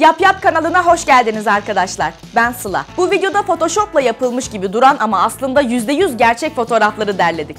Yap Yap kanalına hoş geldiniz arkadaşlar. Ben Sıla. Bu videoda Photoshop'la yapılmış gibi duran ama aslında %100 gerçek fotoğrafları derledik.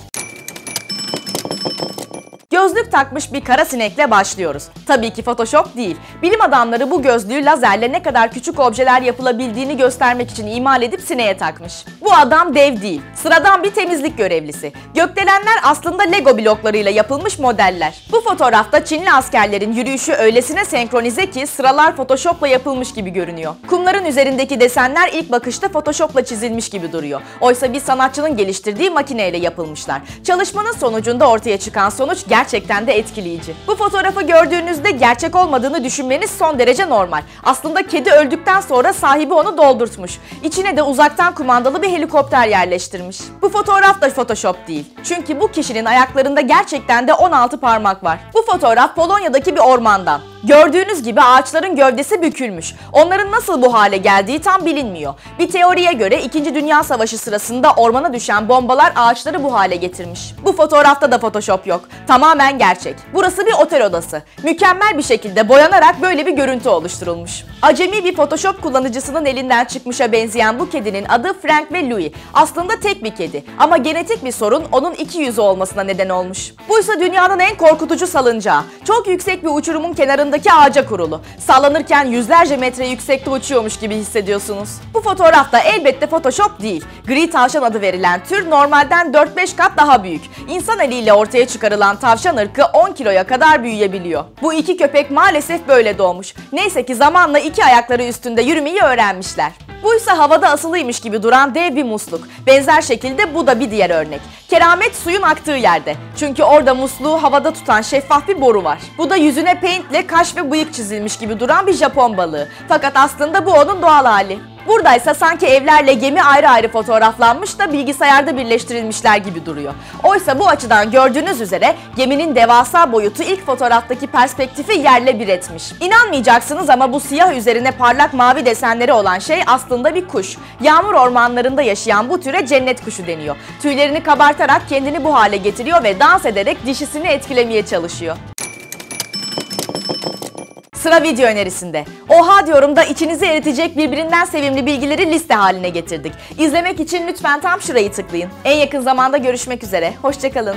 Gözlük takmış bir kara sinekle başlıyoruz. Tabii ki Photoshop değil. Bilim adamları bu gözlüğü lazerle ne kadar küçük objeler yapılabildiğini göstermek için imal edip sineğe takmış. Bu adam dev değil, sıradan bir temizlik görevlisi. Gökdelenler aslında Lego bloklarıyla yapılmış modeller. Bu fotoğrafta Çinli askerlerin yürüyüşü öylesine senkronize ki sıralar Photoshop'la yapılmış gibi görünüyor. Kumların üzerindeki desenler ilk bakışta Photoshop'la çizilmiş gibi duruyor. Oysa bir sanatçının geliştirdiği makineyle yapılmışlar. Çalışmanın sonucunda ortaya çıkan sonuç gerçekten de etkileyici. Bu fotoğrafı gördüğünüzde gerçek olmadığını düşünmeniz son derece normal. Aslında kedi öldükten sonra sahibi onu doldurtmuş. İçine de uzaktan kumandalı bir helikopter yerleştirmiş. Bu fotoğraf da Photoshop değil. Çünkü bu kişinin ayaklarında gerçekten de 16 parmak var. Bu fotoğraf Polonya'daki bir ormandan. Gördüğünüz gibi ağaçların gövdesi bükülmüş. Onların nasıl bu hale geldiği tam bilinmiyor. Bir teoriye göre 2. Dünya Savaşı sırasında ormana düşen bombalar ağaçları bu hale getirmiş. Bu fotoğrafta da Photoshop yok. Tamamen gerçek. Burası bir otel odası. Mükemmel bir şekilde boyanarak böyle bir görüntü oluşturulmuş. Acemi bir Photoshop kullanıcısının elinden çıkmışa benzeyen bu kedinin adı Frank ve Louis. Aslında tek bir kedi ama genetik bir sorun onun iki yüzü olmasına neden olmuş. Buysa dünyanın en korkutucu salıncağı. Çok yüksek bir uçurumun kenarındaki ağaca kurulu. Sallanırken yüzlerce metre yüksekte uçuyormuş gibi hissediyorsunuz. Bu fotoğrafta elbette Photoshop değil. Gri tavşan adı verilen tür normalden 4-5 kat daha büyük. İnsan eliyle ortaya çıkarılan tavşan ırkı 10 kiloya kadar büyüyebiliyor. Bu iki köpek maalesef böyle doğmuş. Neyse ki zamanla iki ayakları üstünde yürümeyi öğrenmişler. Buysa havada asılıymış gibi duran dev bir musluk. Benzer şekilde bu da bir diğer örnek. Keramet suyun aktığı yerde. Çünkü orada musluğu havada tutan şeffaf bir boru var. Bu da yüzüne paintle kaş ve bıyık çizilmiş gibi duran bir Japon balığı. Fakat aslında bu onun doğal hali. Buradaysa sanki evlerle gemi ayrı ayrı fotoğraflanmış da bilgisayarda birleştirilmişler gibi duruyor. Oysa bu açıdan gördüğünüz üzere geminin devasa boyutu ilk fotoğraftaki perspektifi yerle bir etmiş. İnanmayacaksınız ama bu siyah üzerine parlak mavi desenleri olan şey aslında bir kuş. Yağmur ormanlarında yaşayan bu türe cennet kuşu deniyor. Tüylerini kabartarak kendini bu hale getiriyor ve dans ederek dişisini etkilemeye çalışıyor. Sıra video önerisinde. Oha diyorum da içinizi eritecek birbirinden sevimli bilgileri liste haline getirdik. İzlemek için lütfen tam şurayı tıklayın. En yakın zamanda görüşmek üzere. Hoşçakalın.